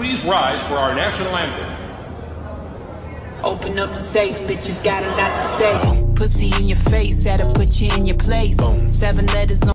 please rise for our national anthem. Open up the safe, bitches got a lot to say. Pussy in your face, that'll put you in your place. Seven letters on.